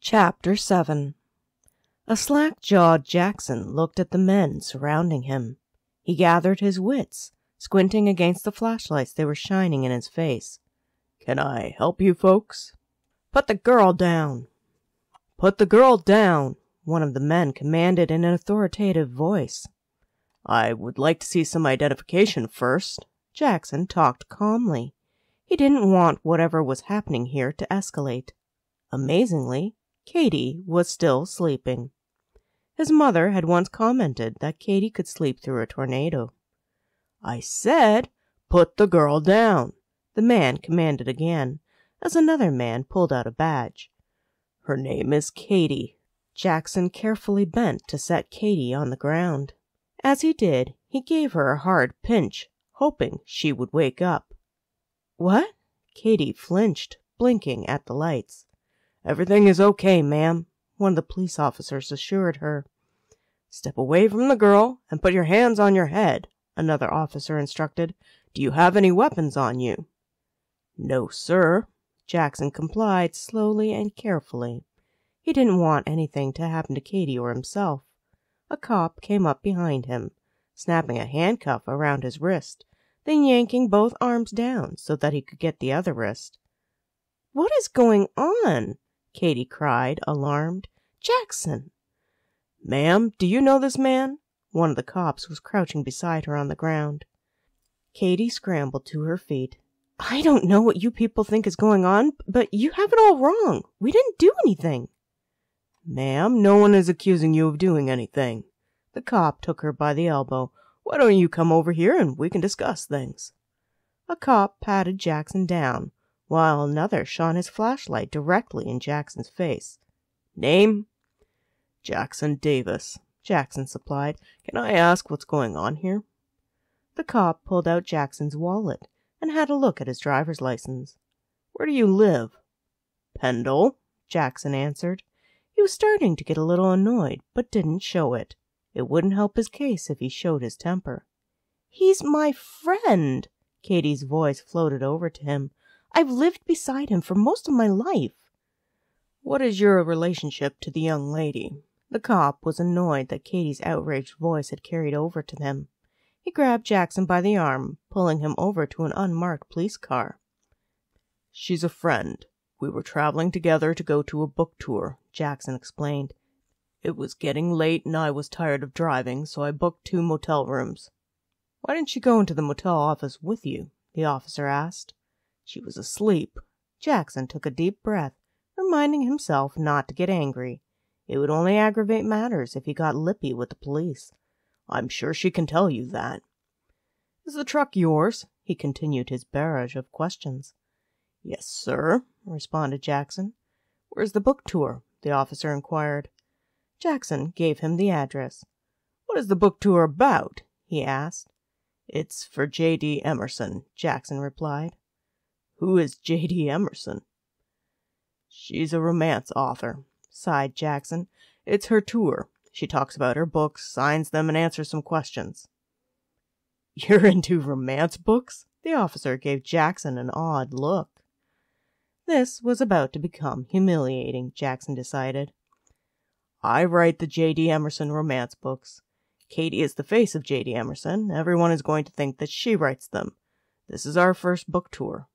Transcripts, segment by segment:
Chapter 7 A slack jawed Jackson looked at the men surrounding him. He gathered his wits, squinting against the flashlights they were shining in his face. Can I help you folks? Put the girl down. Put the girl down, one of the men commanded in an authoritative voice. I would like to see some identification first. Jackson talked calmly. He didn't want whatever was happening here to escalate. Amazingly, Katie was still sleeping. His mother had once commented that Katie could sleep through a tornado. I said, put the girl down, the man commanded again, as another man pulled out a badge. Her name is Katie. Jackson carefully bent to set Katie on the ground. As he did, he gave her a hard pinch, hoping she would wake up. What? Katie flinched, blinking at the lights. Everything is okay, ma'am, one of the police officers assured her. Step away from the girl and put your hands on your head, another officer instructed. Do you have any weapons on you? No, sir. Jackson complied slowly and carefully. He didn't want anything to happen to Katie or himself. A cop came up behind him, snapping a handcuff around his wrist, then yanking both arms down so that he could get the other wrist. What is going on? Katie cried, alarmed. Jackson! Ma'am, do you know this man? One of the cops was crouching beside her on the ground. Katie scrambled to her feet. I don't know what you people think is going on, but you have it all wrong. We didn't do anything. Ma'am, no one is accusing you of doing anything. The cop took her by the elbow. Why don't you come over here and we can discuss things? A cop patted Jackson down, while another shone his flashlight directly in Jackson's face. Name? Jackson Davis, Jackson supplied. Can I ask what's going on here? The cop pulled out Jackson's wallet and had a look at his driver's license. Where do you live? Pendle, Jackson answered. He was starting to get a little annoyed, but didn't show it. It wouldn't help his case if he showed his temper. He's my friend, Katie's voice floated over to him. I've lived beside him for most of my life. What is your relationship to the young lady? The cop was annoyed that Katie's outraged voice had carried over to him. He grabbed Jackson by the arm, pulling him over to an unmarked police car. She's a friend. We were traveling together to go to a book tour, Jackson explained. It was getting late and I was tired of driving, so I booked two motel rooms. Why didn't she go into the motel office with you? the officer asked. She was asleep. Jackson took a deep breath, reminding himself not to get angry. It would only aggravate matters if he got lippy with the police. I'm sure she can tell you that. Is the truck yours? He continued his barrage of questions. Yes, sir, responded Jackson. Where's the book tour? the officer inquired. Jackson gave him the address. What is the book tour about? he asked. It's for J.D. Emerson, Jackson replied. Who is J.D. Emerson? She's a romance author, sighed Jackson. It's her tour. She talks about her books, signs them, and answers some questions. You're into romance books? The officer gave Jackson an odd look. This was about to become humiliating, Jackson decided. I write the J.D. Emerson romance books. Katie is the face of J.D. Emerson. Everyone is going to think that she writes them. This is our first book tour.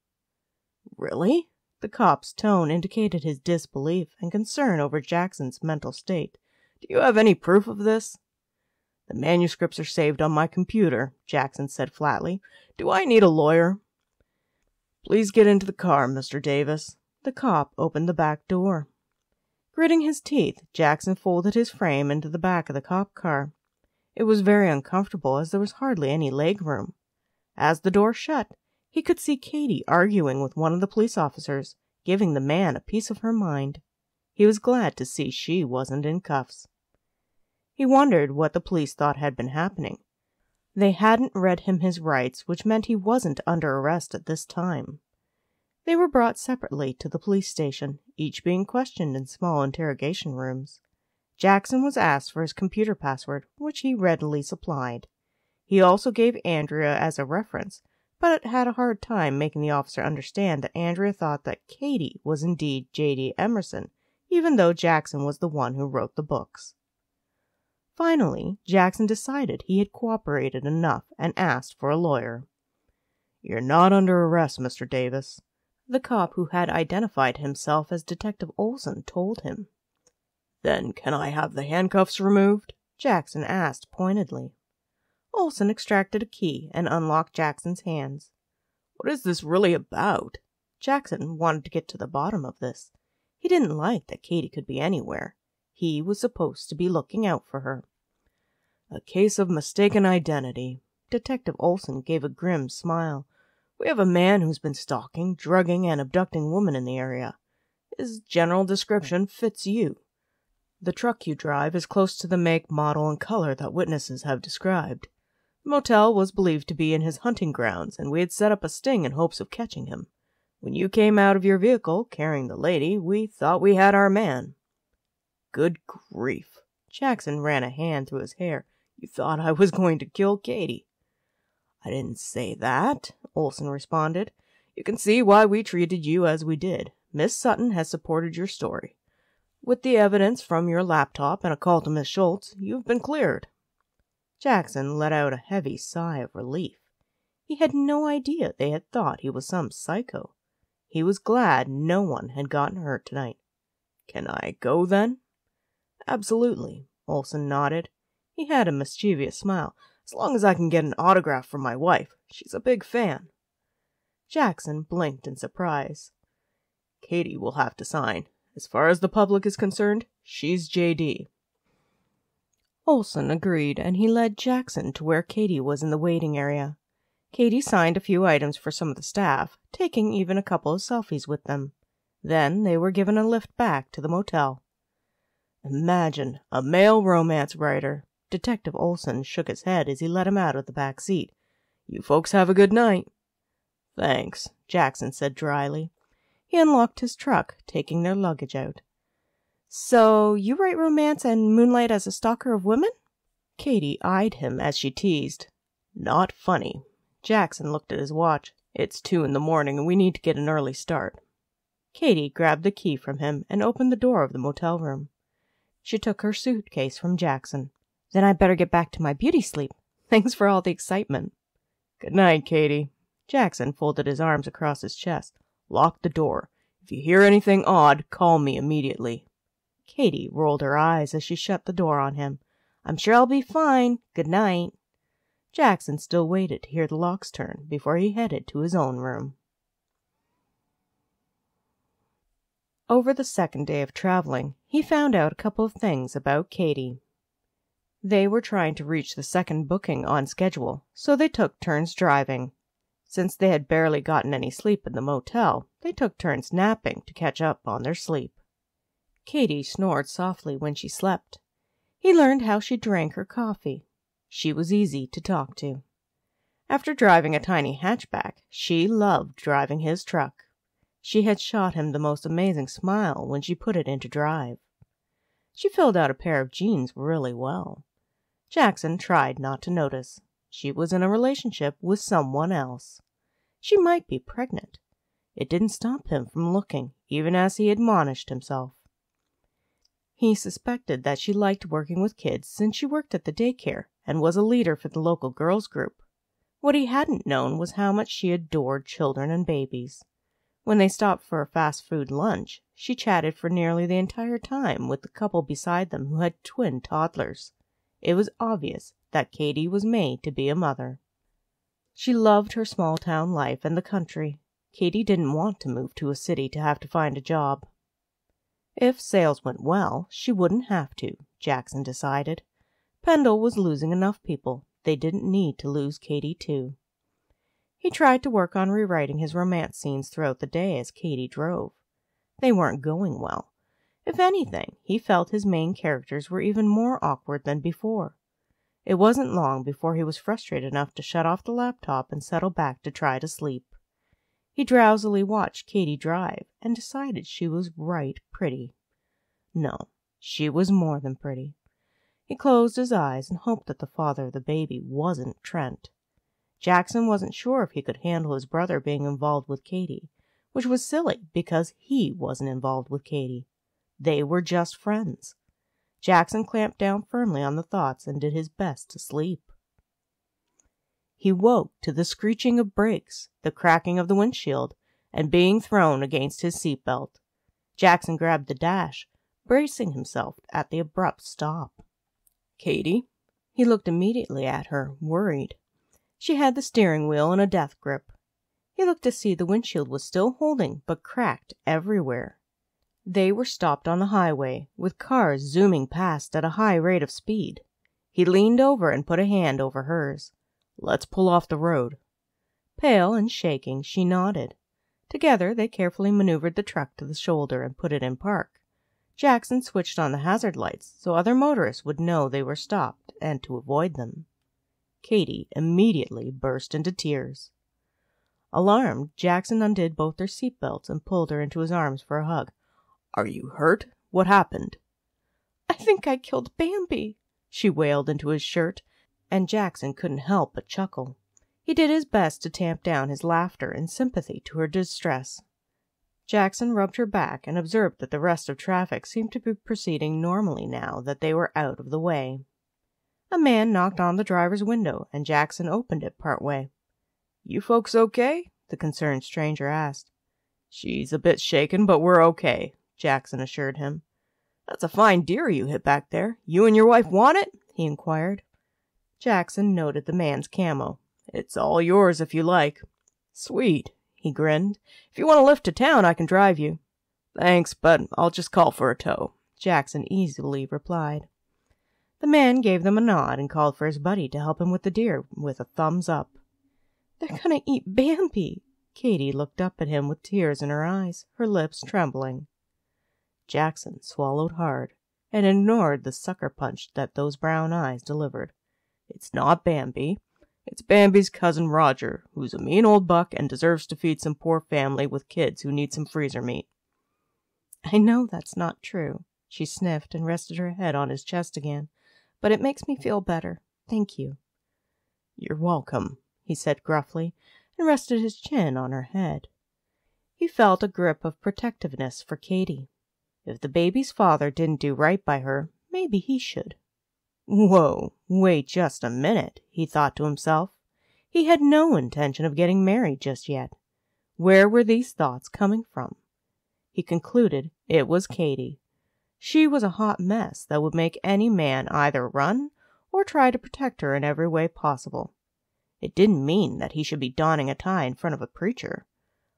Really? The cop's tone indicated his disbelief and concern over Jackson's mental state. Do you have any proof of this? The manuscripts are saved on my computer, Jackson said flatly. Do I need a lawyer? Please get into the car, Mr. Davis. The cop opened the back door. Gritting his teeth, Jackson folded his frame into the back of the cop car. It was very uncomfortable as there was hardly any leg room. As the door shut, he could see Katie arguing with one of the police officers, giving the man a piece of her mind. He was glad to see she wasn't in cuffs. He wondered what the police thought had been happening. They hadn't read him his rights, which meant he wasn't under arrest at this time. They were brought separately to the police station, each being questioned in small interrogation rooms. Jackson was asked for his computer password, which he readily supplied. He also gave Andrea as a reference, but it had a hard time making the officer understand that Andrea thought that Katie was indeed J.D. Emerson, even though Jackson was the one who wrote the books. Finally, Jackson decided he had cooperated enough and asked for a lawyer. You're not under arrest, Mr. Davis, the cop who had identified himself as Detective Olson told him. Then can I have the handcuffs removed? Jackson asked pointedly. Olson extracted a key and unlocked Jackson's hands. What is this really about? Jackson wanted to get to the bottom of this. He didn't like that Katie could be anywhere. He was supposed to be looking out for her. A case of mistaken identity. Detective Olson gave a grim smile. We have a man who's been stalking, drugging, and abducting women in the area. His general description fits you. The truck you drive is close to the make, model, and color that witnesses have described. Motel was believed to be in his hunting grounds, and we had set up a sting in hopes of catching him. When you came out of your vehicle, carrying the lady, we thought we had our man. Good grief. Jackson ran a hand through his hair. You thought I was going to kill Katie. I didn't say that, Olson responded. You can see why we treated you as we did. Miss Sutton has supported your story. With the evidence from your laptop and a call to Miss Schultz, you've been cleared. Jackson let out a heavy sigh of relief. He had no idea they had thought he was some psycho. He was glad no one had gotten hurt tonight. Can I go then? Absolutely, Olson nodded. He had a mischievous smile. As long as I can get an autograph from my wife. She's a big fan. Jackson blinked in surprise. Katie will have to sign. As far as the public is concerned, she's JD. Olson agreed, and he led Jackson to where Katie was in the waiting area. Katie signed a few items for some of the staff, taking even a couple of selfies with them. Then they were given a lift back to the motel. Imagine a male romance writer. Detective Olson shook his head as he let him out of the back seat. You folks have a good night. Thanks, Jackson said dryly. He unlocked his truck, taking their luggage out. So you write romance and moonlight as a stalker of women? Katie eyed him as she teased. Not funny. Jackson looked at his watch. It's two in the morning and we need to get an early start. Katie grabbed the key from him and opened the door of the motel room. She took her suitcase from Jackson. Then I'd better get back to my beauty sleep. Thanks for all the excitement. Good night, Katie. Jackson folded his arms across his chest. Lock the door. If you hear anything odd, call me immediately. Katie rolled her eyes as she shut the door on him. I'm sure I'll be fine. Good night. Jackson still waited to hear the locks turn before he headed to his own room. Over the second day of traveling, he found out a couple of things about Katie. They were trying to reach the second booking on schedule, so they took turns driving. Since they had barely gotten any sleep in the motel, they took turns napping to catch up on their sleep. Katie snored softly when she slept. He learned how she drank her coffee. She was easy to talk to. After driving a tiny hatchback, she loved driving his truck. She had shot him the most amazing smile when she put it into drive. She filled out a pair of jeans really well. Jackson tried not to notice. She was in a relationship with someone else. She might be pregnant. It didn't stop him from looking, even as he admonished himself. He suspected that she liked working with kids since she worked at the daycare and was a leader for the local girls' group. What he hadn't known was how much she adored children and babies. When they stopped for a fast food lunch, she chatted for nearly the entire time with the couple beside them who had twin toddlers. It was obvious that Katie was made to be a mother. She loved her small town life and the country. Katie didn't want to move to a city to have to find a job. If sales went well, she wouldn't have to, Jackson decided. Pendle was losing enough people. They didn't need to lose Katie too. He tried to work on rewriting his romance scenes throughout the day as Katie drove. They weren't going well. If anything, he felt his main characters were even more awkward than before. It wasn't long before he was frustrated enough to shut off the laptop and settle back to try to sleep. He drowsily watched Katie drive and decided she was right pretty. No, she was more than pretty. He closed his eyes and hoped that the father of the baby wasn't Trent. Jackson wasn't sure if he could handle his brother being involved with Katie, which was silly because he wasn't involved with Katie. They were just friends. Jackson clamped down firmly on the thoughts and did his best to sleep. He woke to the screeching of brakes, the cracking of the windshield, and being thrown against his seat belt. Jackson grabbed the dash, bracing himself at the abrupt stop. Katie? He looked immediately at her, worried. She had the steering wheel in a death grip. He looked to see the windshield was still holding, but cracked everywhere. They were stopped on the highway, with cars zooming past at a high rate of speed. He leaned over and put a hand over hers. Let's pull off the road. Pale and shaking, she nodded. Together they carefully maneuvered the truck to the shoulder and put it in park. Jackson switched on the hazard lights so other motorists would know they were stopped and to avoid them. Katie immediately burst into tears. Alarmed, Jackson undid both their seat belts and pulled her into his arms for a hug. Are you hurt? What happened? I think I killed Bambi, she wailed into his shirt, and Jackson couldn't help but chuckle. He did his best to tamp down his laughter in sympathy to her distress. Jackson rubbed her back and observed that the rest of traffic seemed to be proceeding normally now that they were out of the way. A man knocked on the driver's window, and Jackson opened it part way. You folks okay? the concerned stranger asked. She's a bit shaken, but we're okay, Jackson assured him. That's a fine deer you hit back there. You and your wife want it? he inquired. Jackson noted the man's camo. It's all yours if you like. Sweet, he grinned. If you want to lift to town, I can drive you. Thanks, but I'll just call for a tow, Jackson easily replied. The man gave them a nod and called for his buddy to help him with the deer with a thumbs up. They're gonna eat Bambi. Katie looked up at him with tears in her eyes, her lips trembling. Jackson swallowed hard and ignored the sucker punch that those brown eyes delivered. It's not Bambi. It's Bambi's cousin Roger, who's a mean old buck and deserves to feed some poor family with kids who need some freezer meat. I know that's not true. She sniffed and rested her head on his chest again. But it makes me feel better. Thank you. You're welcome, he said gruffly, and rested his chin on her head. He felt a grip of protectiveness for Katie. If the baby's father didn't do right by her, maybe he should. Whoa, wait just a minute, he thought to himself. He had no intention of getting married just yet. Where were these thoughts coming from? He concluded it was Katie. She was a hot mess that would make any man either run or try to protect her in every way possible. It didn't mean that he should be donning a tie in front of a preacher.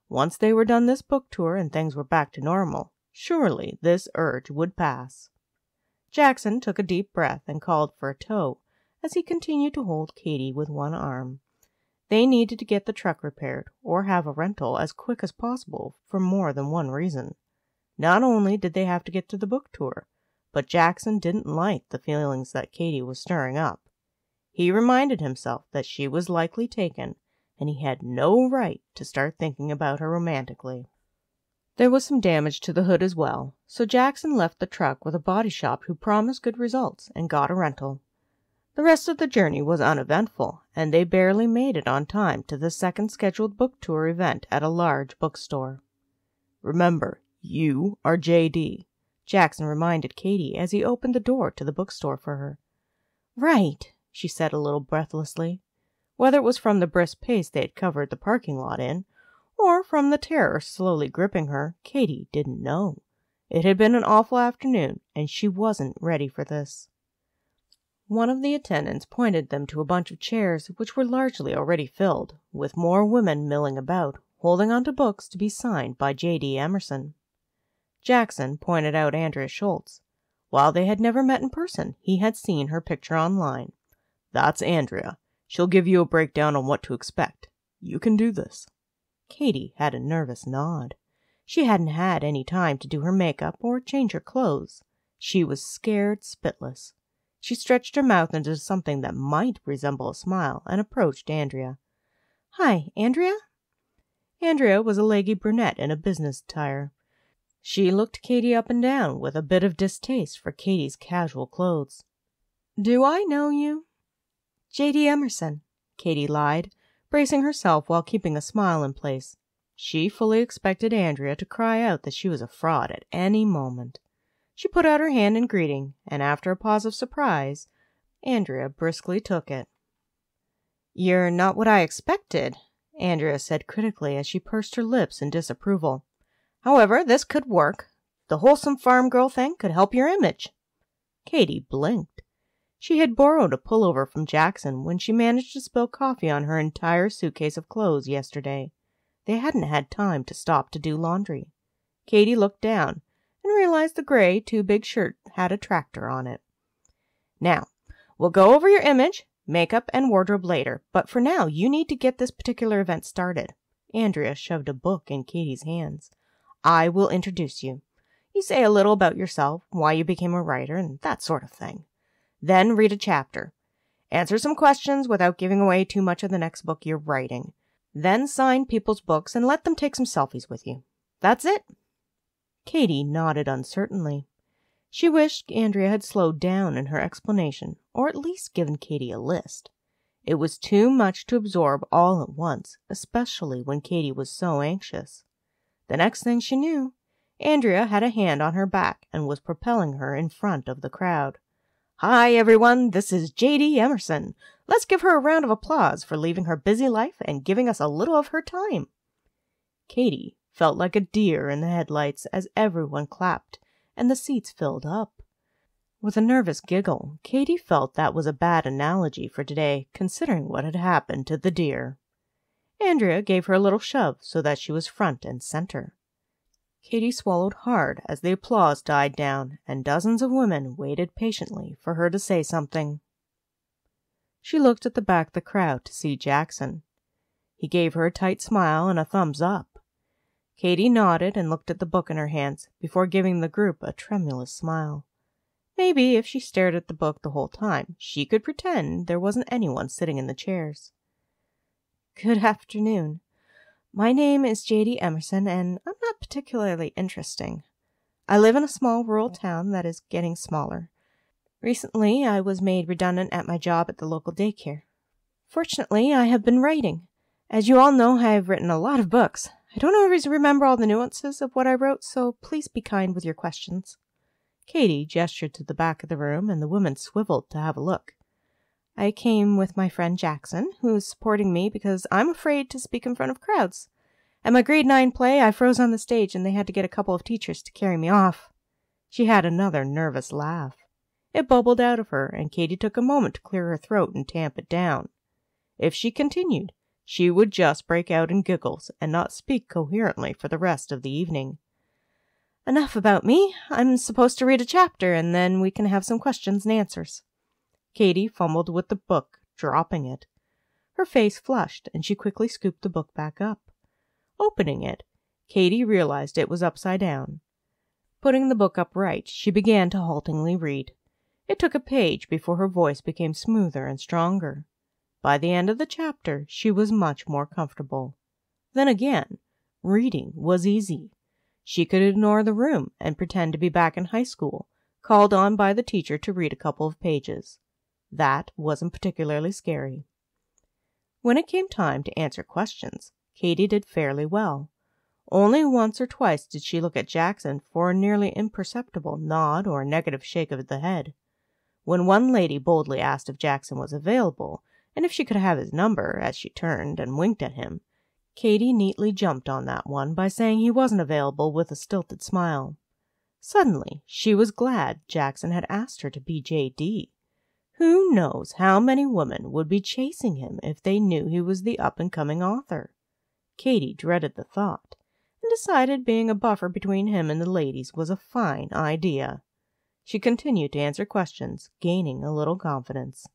Once they were done this book tour and things were back to normal, surely this urge would pass. Jackson took a deep breath and called for a tow as he continued to hold Katie with one arm. They needed to get the truck repaired or have a rental as quick as possible for more than one reason. Not only did they have to get to the book tour, but Jackson didn't like the feelings that Katie was stirring up. He reminded himself that she was likely taken, and he had no right to start thinking about her romantically. There was some damage to the hood as well, so Jackson left the truck with a body shop who promised good results and got a rental. The rest of the journey was uneventful, and they barely made it on time to the second scheduled book tour event at a large bookstore. Remember, you are J.D., Jackson reminded Katie as he opened the door to the bookstore for her. Right, she said a little breathlessly. Whether it was from the brisk pace they had covered the parking lot in, or from the terror slowly gripping her, Katie didn't know. It had been an awful afternoon, and she wasn't ready for this. One of the attendants pointed them to a bunch of chairs which were largely already filled, with more women milling about, holding on to books to be signed by J.D. Emerson. Jackson pointed out Andrea Schultz. While they had never met in person, he had seen her picture online. That's Andrea. She'll give you a breakdown on what to expect. You can do this. Katie had a nervous nod. She hadn't had any time to do her makeup or change her clothes. She was scared spitless. She stretched her mouth into something that might resemble a smile and approached Andrea. Hi, Andrea? Andrea was a leggy brunette in a business attire. She looked Katie up and down with a bit of distaste for Katie's casual clothes. Do I know you? J.D. Emerson, Katie lied, bracing herself while keeping a smile in place. She fully expected Andrea to cry out that she was a fraud at any moment. She put out her hand in greeting, and after a pause of surprise, Andrea briskly took it. You're not what I expected, Andrea said critically as she pursed her lips in disapproval. However, this could work. The wholesome farm girl thing could help your image. Katie blinked. She had borrowed a pullover from Jackson when she managed to spill coffee on her entire suitcase of clothes yesterday. They hadn't had time to stop to do laundry. Katie looked down and realized the gray too big shirt had a tractor on it. Now, we'll go over your image, makeup, and wardrobe later, but for now, you need to get this particular event started. Andrea shoved a book in Katie's hands. I will introduce you. You say a little about yourself, why you became a writer, and that sort of thing. Then read a chapter. Answer some questions without giving away too much of the next book you're writing. Then sign people's books and let them take some selfies with you. That's it. Katie nodded uncertainly. She wished Andrea had slowed down in her explanation, or at least given Katie a list. It was too much to absorb all at once, especially when Katie was so anxious. The next thing she knew, Andrea had a hand on her back and was propelling her in front of the crowd. Hi, everyone. This is J.D. Emerson. Let's give her a round of applause for leaving her busy life and giving us a little of her time. Katie felt like a deer in the headlights as everyone clapped and the seats filled up. With a nervous giggle, Katie felt that was a bad analogy for today, considering what had happened to the deer. Andrea gave her a little shove so that she was front and center. Katie swallowed hard as the applause died down and dozens of women waited patiently for her to say something. She looked at the back of the crowd to see Jackson. He gave her a tight smile and a thumbs up. Katie nodded and looked at the book in her hands before giving the group a tremulous smile. Maybe if she stared at the book the whole time, she could pretend there wasn't anyone sitting in the chairs. Good afternoon, my name is J.D. Emerson, and I'm not particularly interesting. I live in a small rural town that is getting smaller. Recently, I was made redundant at my job at the local daycare. Fortunately, I have been writing. As you all know, I have written a lot of books. I don't always remember all the nuances of what I wrote, so please be kind with your questions. Katie gestured to the back of the room, and the woman swiveled to have a look. I came with my friend Jackson, who is supporting me because I'm afraid to speak in front of crowds. At my grade 9 play, I froze on the stage and they had to get a couple of teachers to carry me off. She had another nervous laugh. It bubbled out of her, and Katie took a moment to clear her throat and tamp it down. If she continued, she would just break out in giggles and not speak coherently for the rest of the evening. Enough about me. I'm supposed to read a chapter, and then we can have some questions and answers. Katie fumbled with the book, dropping it. Her face flushed, and she quickly scooped the book back up. Opening it, Katie realized it was upside down. Putting the book upright, she began to haltingly read. It took a page before her voice became smoother and stronger. By the end of the chapter, she was much more comfortable. Then again, reading was easy. She could ignore the room and pretend to be back in high school, called on by the teacher to read a couple of pages. That wasn't particularly scary. When it came time to answer questions, Katie did fairly well. Only once or twice did she look at Jackson for a nearly imperceptible nod or negative shake of the head. When one lady boldly asked if Jackson was available, and if she could have his number, as she turned and winked at him, Katie neatly jumped on that one by saying he wasn't available with a stilted smile. Suddenly, she was glad Jackson had asked her to be J.D. Who knows how many women would be chasing him if they knew he was the up and coming author? Katie dreaded the thought, and decided being a buffer between him and the ladies was a fine idea. She continued to answer questions, gaining a little confidence.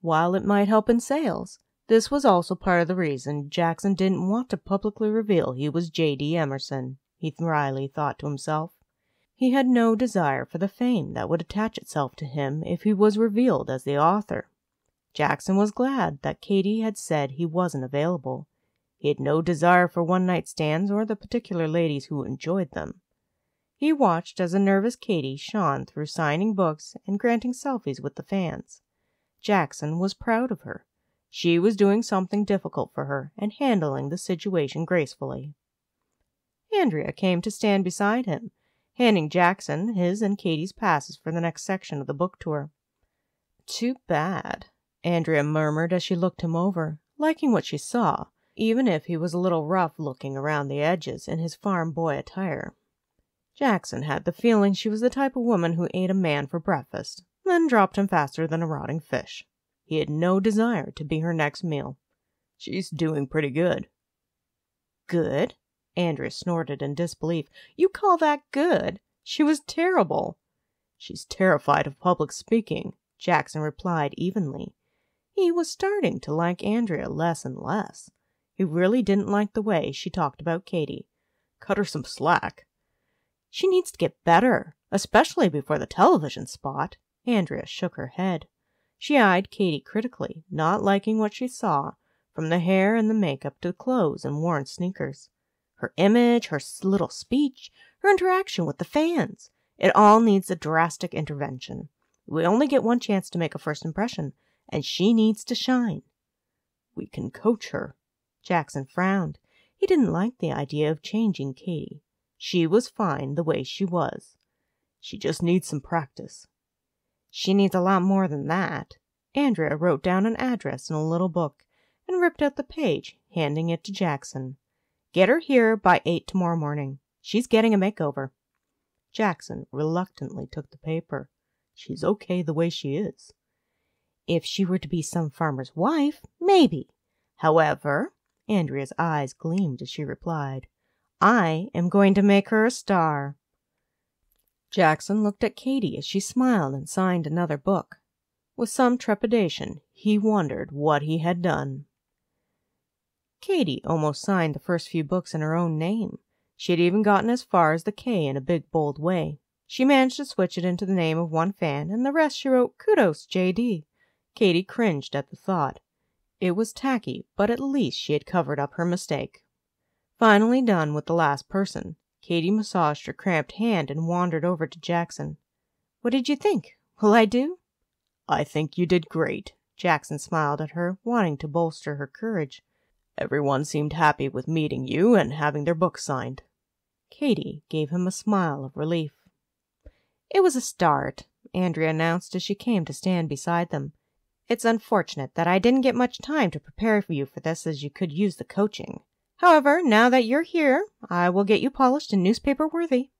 While it might help in sales, this was also part of the reason Jackson didn't want to publicly reveal he was J.D. Emerson, he wryly thought to himself. He had no desire for the fame that would attach itself to him if he was revealed as the author. Jackson was glad that Katie had said he wasn't available. He had no desire for one night stands or the particular ladies who enjoyed them. He watched as a nervous Katie shone through signing books and granting selfies with the fans. Jackson was proud of her. She was doing something difficult for her and handling the situation gracefully. Andrea came to stand beside him handing Jackson his and Katie's passes for the next section of the book tour. Too bad, Andrea murmured as she looked him over, liking what she saw, even if he was a little rough looking around the edges in his farm boy attire. Jackson had the feeling she was the type of woman who ate a man for breakfast, then dropped him faster than a rotting fish. He had no desire to be her next meal. She's doing pretty good. Good? Andrea snorted in disbelief. You call that good? She was terrible. She's terrified of public speaking, Jackson replied evenly. He was starting to like Andrea less and less. He really didn't like the way she talked about Katie. Cut her some slack. She needs to get better, especially before the television spot. Andrea shook her head. She eyed Katie critically, not liking what she saw, from the hair and the makeup to the clothes and worn sneakers. Her image, her little speech, her interaction with the fans. It all needs a drastic intervention. We only get one chance to make a first impression, and she needs to shine. We can coach her. Jackson frowned. He didn't like the idea of changing Katie. She was fine the way she was. She just needs some practice. She needs a lot more than that. Andrea wrote down an address in a little book and ripped out the page, handing it to Jackson. Get her here by eight tomorrow morning. She's getting a makeover. Jackson reluctantly took the paper. She's okay the way she is. If she were to be some farmer's wife, maybe. However, Andrea's eyes gleamed as she replied, I am going to make her a star. Jackson looked at Katie as she smiled and signed another book. With some trepidation, he wondered what he had done. Katie almost signed the first few books in her own name. She had even gotten as far as the K in a big, bold way. She managed to switch it into the name of one fan, and the rest she wrote Kudos JD. Katie cringed at the thought. It was tacky, but at least she had covered up her mistake. Finally done with the last person, Katie massaged her cramped hand and wandered over to Jackson. What did you think? Will I do? I think you did great. Jackson smiled at her, wanting to bolster her courage. Everyone seemed happy with meeting you and having their book signed. Katie gave him a smile of relief. It was a start, Andrea announced as she came to stand beside them. It's unfortunate that I didn't get much time to prepare for you for this as you could use the coaching. However, now that you're here, I will get you polished and newspaper worthy.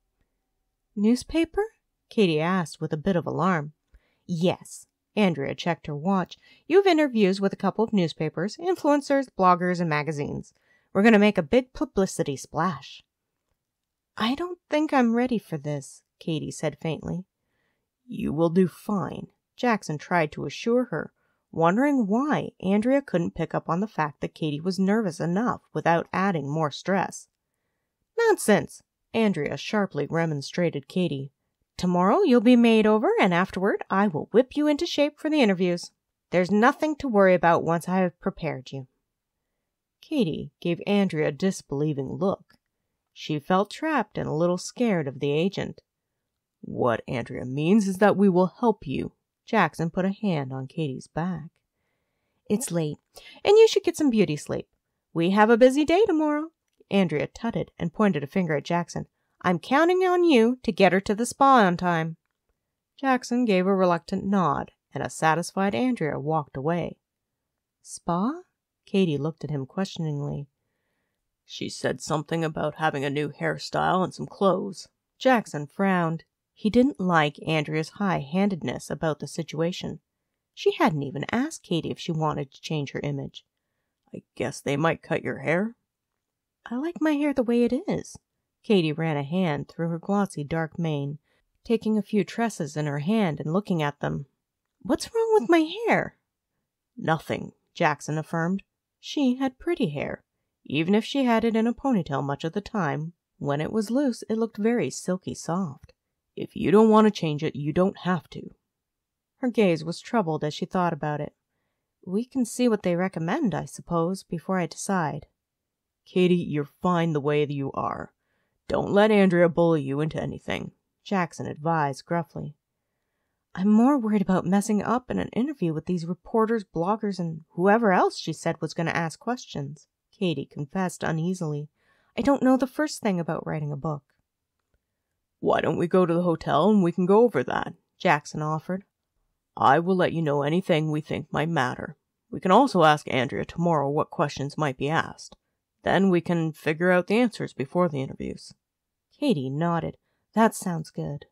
Newspaper? Katie asked with a bit of alarm. Yes. Andrea checked her watch. You have interviews with a couple of newspapers, influencers, bloggers, and magazines. We're going to make a big publicity splash. I don't think I'm ready for this, Katie said faintly. You will do fine, Jackson tried to assure her, wondering why Andrea couldn't pick up on the fact that Katie was nervous enough without adding more stress. Nonsense! Andrea sharply remonstrated Katie. Tomorrow you'll be made over, and afterward I will whip you into shape for the interviews. There's nothing to worry about once I have prepared you. Katie gave Andrea a disbelieving look. She felt trapped and a little scared of the agent. What Andrea means is that we will help you. Jackson put a hand on Katie's back. It's late, and you should get some beauty sleep. We have a busy day tomorrow. Andrea tutted and pointed a finger at Jackson. I'm counting on you to get her to the spa on time. Jackson gave a reluctant nod, and a satisfied Andrea walked away. Spa? Katie looked at him questioningly. She said something about having a new hairstyle and some clothes. Jackson frowned. He didn't like Andrea's high handedness about the situation. She hadn't even asked Katie if she wanted to change her image. I guess they might cut your hair. I like my hair the way it is. Katie ran a hand through her glossy dark mane, taking a few tresses in her hand and looking at them. What's wrong with my hair? Nothing, Jackson affirmed. She had pretty hair. Even if she had it in a ponytail much of the time, when it was loose, it looked very silky soft. If you don't want to change it, you don't have to. Her gaze was troubled as she thought about it. We can see what they recommend, I suppose, before I decide. Katie, you're fine the way you are. Don't let Andrea bully you into anything, Jackson advised gruffly. I'm more worried about messing up in an interview with these reporters, bloggers, and whoever else she said was going to ask questions, Katie confessed uneasily. I don't know the first thing about writing a book. Why don't we go to the hotel and we can go over that? Jackson offered. I will let you know anything we think might matter. We can also ask Andrea tomorrow what questions might be asked. Then we can figure out the answers before the interviews. Katie nodded. That sounds good.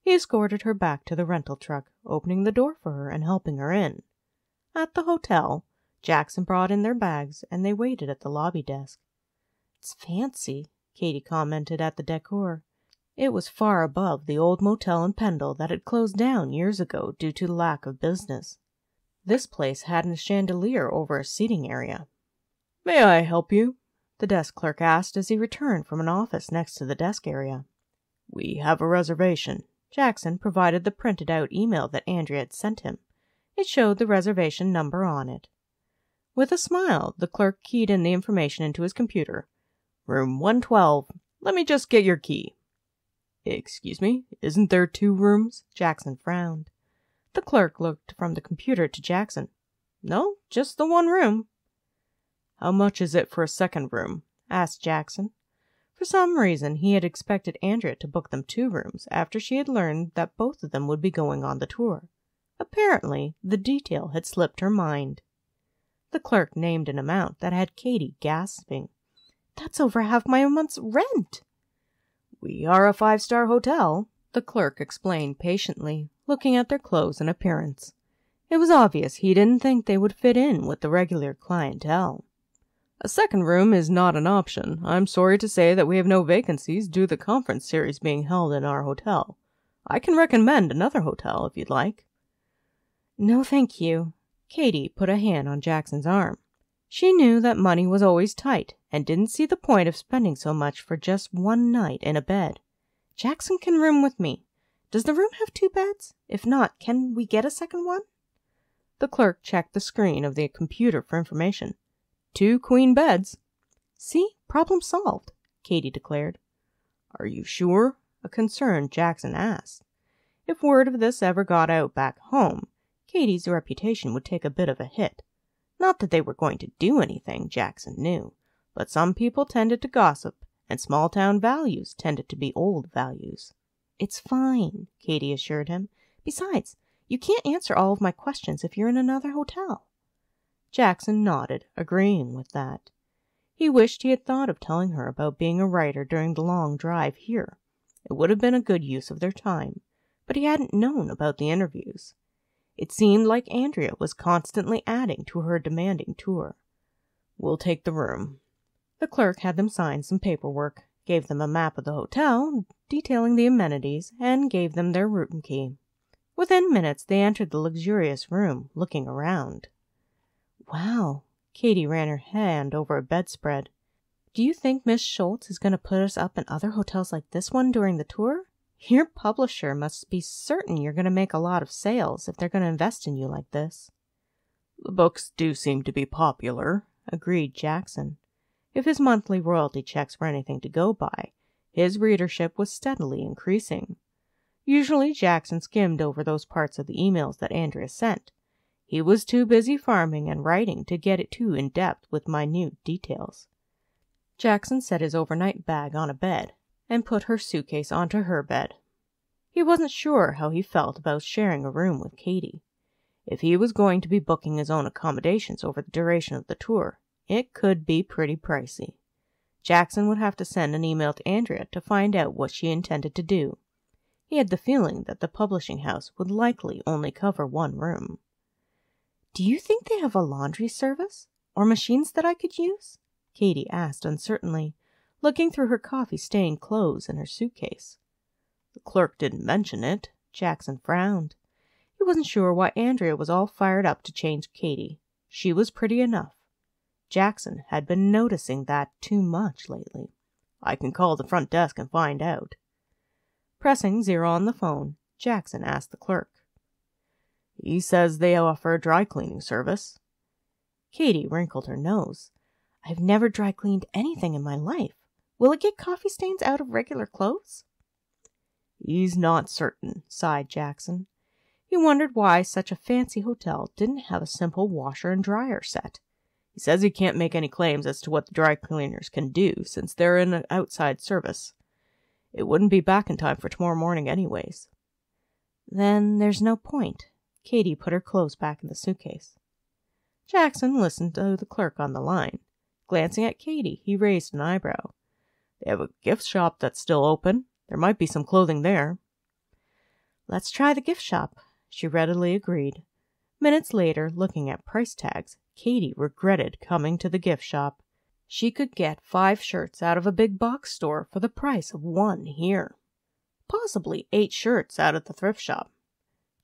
He escorted her back to the rental truck, opening the door for her and helping her in. At the hotel, Jackson brought in their bags and they waited at the lobby desk. It's fancy, Katie commented at the decor. It was far above the old motel in Pendle that had closed down years ago due to lack of business. This place had a chandelier over a seating area. May I help you? The desk clerk asked as he returned from an office next to the desk area. We have a reservation. Jackson provided the printed out email that Andrea had sent him. It showed the reservation number on it. With a smile, the clerk keyed in the information into his computer. Room 112. Let me just get your key. Excuse me, isn't there two rooms? Jackson frowned. The clerk looked from the computer to Jackson. No, just the one room. How much is it for a second room? asked Jackson. For some reason, he had expected Andrea to book them two rooms after she had learned that both of them would be going on the tour. Apparently, the detail had slipped her mind. The clerk named an amount that had Katie gasping. That's over half my month's rent. We are a five star hotel, the clerk explained patiently, looking at their clothes and appearance. It was obvious he didn't think they would fit in with the regular clientele. A second room is not an option. I'm sorry to say that we have no vacancies due to the conference series being held in our hotel. I can recommend another hotel if you'd like. No, thank you. Katie put a hand on Jackson's arm. She knew that money was always tight and didn't see the point of spending so much for just one night in a bed. Jackson can room with me. Does the room have two beds? If not, can we get a second one? The clerk checked the screen of the computer for information. Two queen beds. See, problem solved, Katie declared. Are you sure? A concerned Jackson asked. If word of this ever got out back home, Katie's reputation would take a bit of a hit. Not that they were going to do anything, Jackson knew, but some people tended to gossip, and small town values tended to be old values. It's fine, Katie assured him. Besides, you can't answer all of my questions if you're in another hotel. Jackson nodded, agreeing with that. He wished he had thought of telling her about being a writer during the long drive here. It would have been a good use of their time, but he hadn't known about the interviews. It seemed like Andrea was constantly adding to her demanding tour. We'll take the room. The clerk had them sign some paperwork, gave them a map of the hotel, detailing the amenities, and gave them their room key. Within minutes they entered the luxurious room, looking around. Wow. Katie ran her hand over a bedspread. Do you think Miss Schultz is going to put us up in other hotels like this one during the tour? Your publisher must be certain you're going to make a lot of sales if they're going to invest in you like this. The books do seem to be popular, agreed Jackson. If his monthly royalty checks were anything to go by, his readership was steadily increasing. Usually Jackson skimmed over those parts of the emails that Andrea sent. He was too busy farming and writing to get it too in depth with minute details. Jackson set his overnight bag on a bed and put her suitcase onto her bed. He wasn't sure how he felt about sharing a room with Katie. If he was going to be booking his own accommodations over the duration of the tour, it could be pretty pricey. Jackson would have to send an email to Andrea to find out what she intended to do. He had the feeling that the publishing house would likely only cover one room. Do you think they have a laundry service? Or machines that I could use? Katie asked uncertainly looking through her coffee stained clothes in her suitcase. The clerk didn't mention it. Jackson frowned. He wasn't sure why Andrea was all fired up to change Katie. She was pretty enough. Jackson had been noticing that too much lately. I can call the front desk and find out. Pressing zero on the phone, Jackson asked the clerk. He says they offer a dry cleaning service. Katie wrinkled her nose. I've never dry cleaned anything in my life. Will it get coffee stains out of regular clothes? He's not certain, sighed Jackson. He wondered why such a fancy hotel didn't have a simple washer and dryer set. He says he can't make any claims as to what the dry cleaners can do, since they're an outside service. It wouldn't be back in time for tomorrow morning, anyways. Then there's no point. Katie put her clothes back in the suitcase. Jackson listened to the clerk on the line. Glancing at Katie, he raised an eyebrow. They have a gift shop that's still open. There might be some clothing there. Let's try the gift shop, she readily agreed. Minutes later, looking at price tags, Katie regretted coming to the gift shop. She could get five shirts out of a big box store for the price of one here. Possibly eight shirts out at the thrift shop.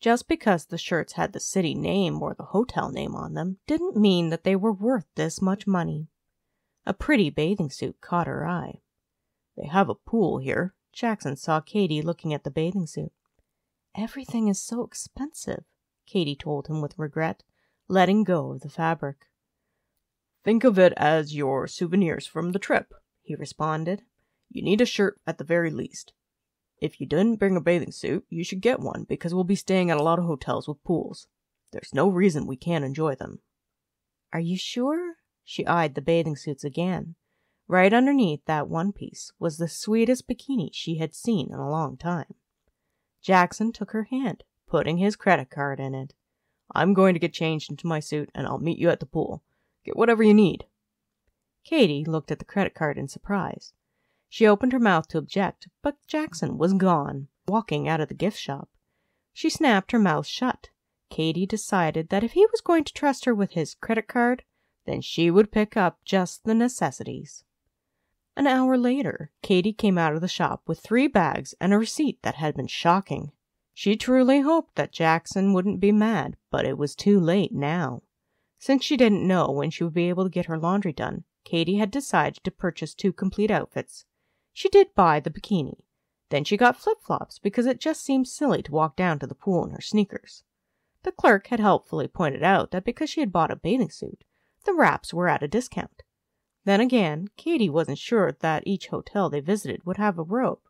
Just because the shirts had the city name or the hotel name on them didn't mean that they were worth this much money. A pretty bathing suit caught her eye. They have a pool here. Jackson saw Katie looking at the bathing suit. Everything is so expensive, Katie told him with regret, letting go of the fabric. Think of it as your souvenirs from the trip, he responded. You need a shirt at the very least. If you didn't bring a bathing suit, you should get one because we'll be staying at a lot of hotels with pools. There's no reason we can't enjoy them. Are you sure? She eyed the bathing suits again. Right underneath that one piece was the sweetest bikini she had seen in a long time. Jackson took her hand, putting his credit card in it. I'm going to get changed into my suit and I'll meet you at the pool. Get whatever you need. Katie looked at the credit card in surprise. She opened her mouth to object, but Jackson was gone, walking out of the gift shop. She snapped her mouth shut. Katie decided that if he was going to trust her with his credit card, then she would pick up just the necessities. An hour later, Katie came out of the shop with three bags and a receipt that had been shocking. She truly hoped that Jackson wouldn't be mad, but it was too late now. Since she didn't know when she would be able to get her laundry done, Katie had decided to purchase two complete outfits she did buy the bikini. Then she got flip flops because it just seemed silly to walk down to the pool in her sneakers. The clerk had helpfully pointed out that because she had bought a bathing suit, the wraps were at a discount. Then again, Katie wasn't sure that each hotel they visited would have a robe,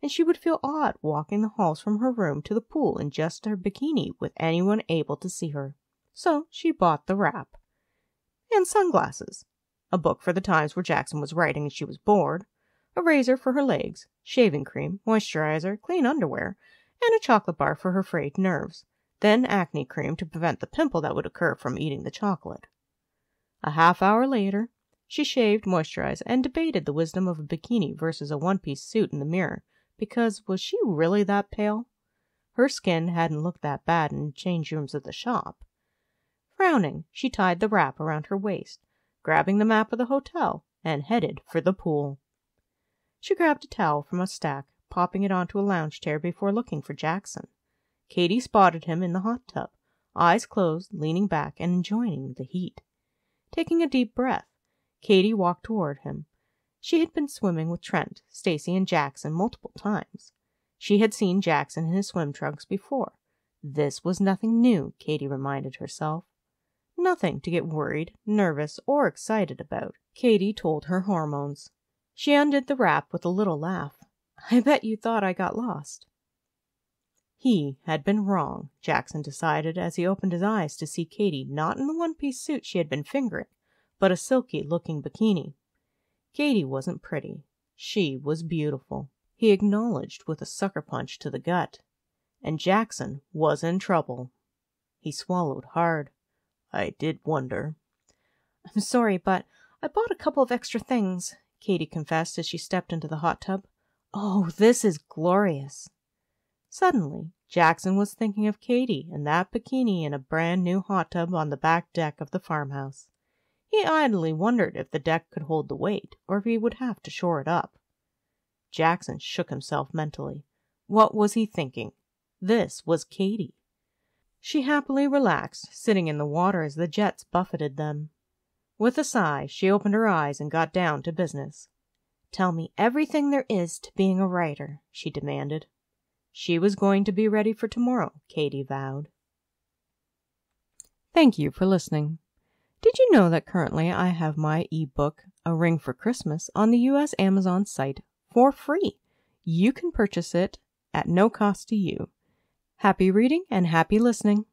and she would feel odd walking the halls from her room to the pool in just her bikini with anyone able to see her. So she bought the wrap. And sunglasses. A book for the times where Jackson was writing and she was bored a razor for her legs, shaving cream, moisturizer, clean underwear, and a chocolate bar for her frayed nerves, then acne cream to prevent the pimple that would occur from eating the chocolate. A half hour later, she shaved, moisturized, and debated the wisdom of a bikini versus a one piece suit in the mirror, because was she really that pale? Her skin hadn't looked that bad in change rooms at the shop. Frowning, she tied the wrap around her waist, grabbing the map of the hotel, and headed for the pool. She grabbed a towel from a stack, popping it onto a lounge chair before looking for Jackson. Katie spotted him in the hot tub, eyes closed, leaning back and enjoying the heat. Taking a deep breath, Katie walked toward him. She had been swimming with Trent, Stacy, and Jackson multiple times. She had seen Jackson in his swim trunks before. This was nothing new, Katie reminded herself. Nothing to get worried, nervous, or excited about, Katie told her hormones. She undid the wrap with a little laugh. I bet you thought I got lost. He had been wrong, Jackson decided as he opened his eyes to see Katie not in the one piece suit she had been fingering, but a silky looking bikini. Katie wasn't pretty. She was beautiful. He acknowledged with a sucker punch to the gut. And Jackson was in trouble. He swallowed hard. I did wonder. I'm sorry, but I bought a couple of extra things. Katie confessed as she stepped into the hot tub. Oh, this is glorious. Suddenly, Jackson was thinking of Katie and that bikini in a brand new hot tub on the back deck of the farmhouse. He idly wondered if the deck could hold the weight, or if he would have to shore it up. Jackson shook himself mentally. What was he thinking? This was Katie. She happily relaxed, sitting in the water as the jets buffeted them. With a sigh, she opened her eyes and got down to business. Tell me everything there is to being a writer, she demanded. She was going to be ready for tomorrow, Katie vowed. Thank you for listening. Did you know that currently I have my ebook, A Ring for Christmas, on the U.S. Amazon site for free? You can purchase it at no cost to you. Happy reading and happy listening.